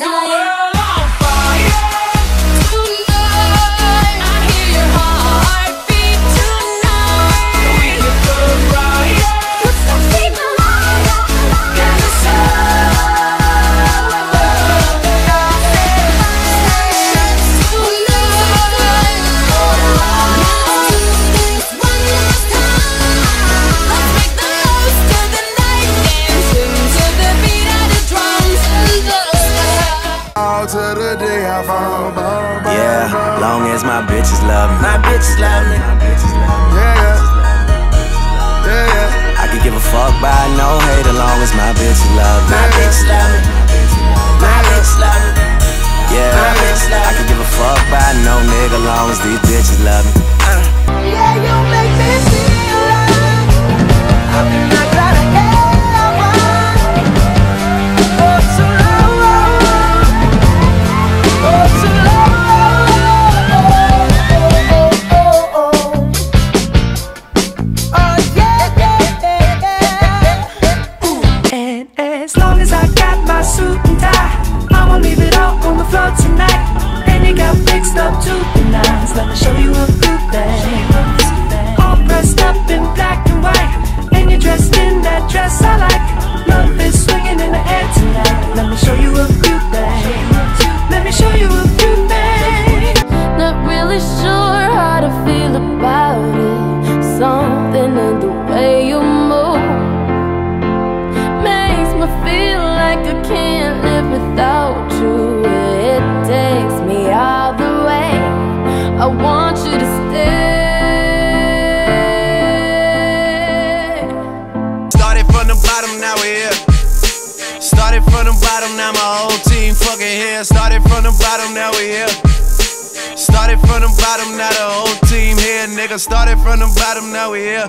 the love me. My bitches love me. Yeah, yeah. Yeah, yeah. I could give a fuck by no hate as long as my bitches love me. My bitches love me. My bitches love me. Yeah, My bitches love I me. could give a fuck by no nigga as long as these bitches love me. Uh. Yeah, you make me feel like to the. Let me show you a bottom, now the whole team here, nigga. Started from the bottom, now we here.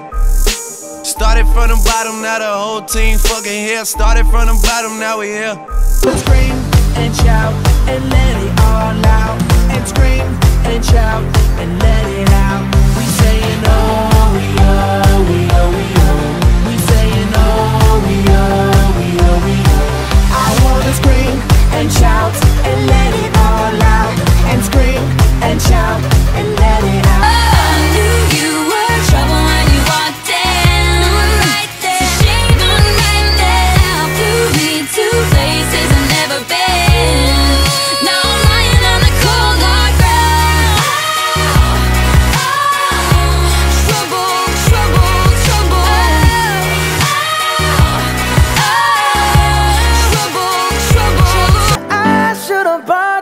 Started from the bottom, now the whole team fucking here. Started from the bottom, now we here. Scream and shout and let it all out. And scream and shout and let it out. We saying oh, we oh, we oh, we oh. We saying oh, we oh, we oh, we oh. I wanna scream and shout and let it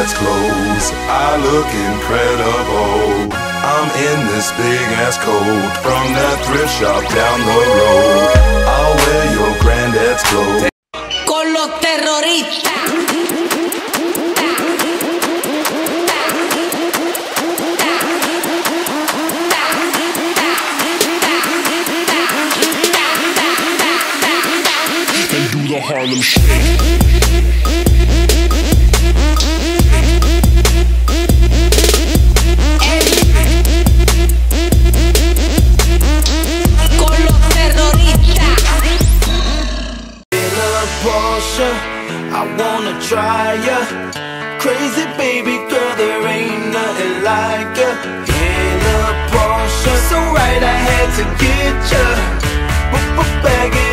granddad's clothes. I look incredible. I'm in this big ass coat from that thrift shop down the road. I'll wear your granddad's clothes. Con los terroristas. Con closer. I wanna try ya. Crazy baby girl, there ain't nothing like ya. In a Porsche, so right I had to get ya. B -b Bag